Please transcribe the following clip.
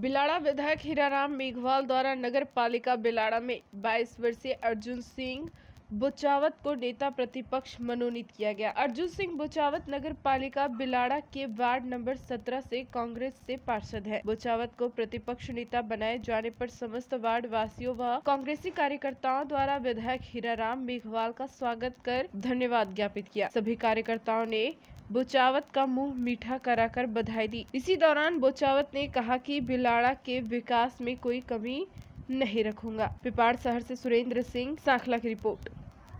बिलाड़ा विधायक हीराराम मेघवाल द्वारा नगर पालिका बिलाड़ा में 22 वर्षीय अर्जुन सिंह बुचावत को नेता प्रतिपक्ष मनोनीत किया गया। अर्जुन सिंह बुचावत नगर पालिका बिलाड़ा के वार्ड नंबर 17 से कांग्रेस से पार्षद है। बुचावत को प्रतिपक्ष नेता बनाए जाने पर समस्त वार्ड वासियों व वा कांग्रेसी कार्यकर्ताओं द्वारा विधायक हीराराम मेघवाल का स्वागत कर धन्यवाद ज्ञापित किया। सभी कार्यकर्ताओं ने बुचावत का मुँह मीठा कराकर बधाई दी। इसी दौरान बोचावत ने कहा कि बिलाड़ा के विकास में कोई कमी नहीं रखूँगा। पिपाड़ शहर से सुरेंद्र सिंह, साखला की रिपोर्ट।